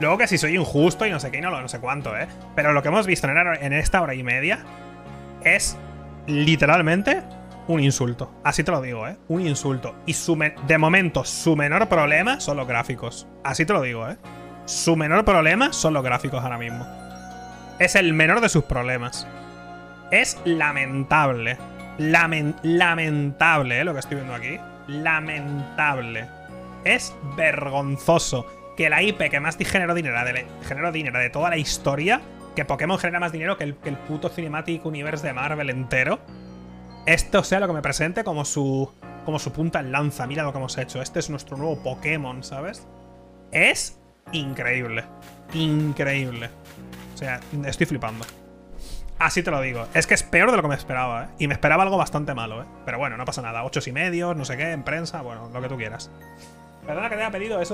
Luego que si soy injusto y no sé qué y no, no sé cuánto, ¿eh? Pero lo que hemos visto en, esta hora y media es literalmente un insulto. Así te lo digo, ¿eh? Un insulto. Y su de momento, su menor problema son los gráficos. Así te lo digo, ¿eh? Su menor problema son los gráficos ahora mismo. Es el menor de sus problemas. Es lamentable. Lamen- lamentable, ¿eh? Lo que estoy viendo aquí. Lamentable. Es vergonzoso que la IP que más generó dinero de, dinero de toda la historia, que Pokémon genera más dinero que el, que el puto Cinematic Universe de Marvel entero, esto sea lo que me presente como su, como su punta en lanza. Mira lo que hemos hecho. Este es nuestro nuevo Pokémon, ¿sabes? Es increíble. Increíble. O sea, estoy flipando. Así te lo digo. Es que es peor de lo que me esperaba, ¿eh? Y me esperaba algo bastante malo, ¿eh? Pero bueno, no pasa nada. Ocho y medio, no sé qué, en prensa, bueno, lo que tú quieras. Perdona que te haya pedido eso.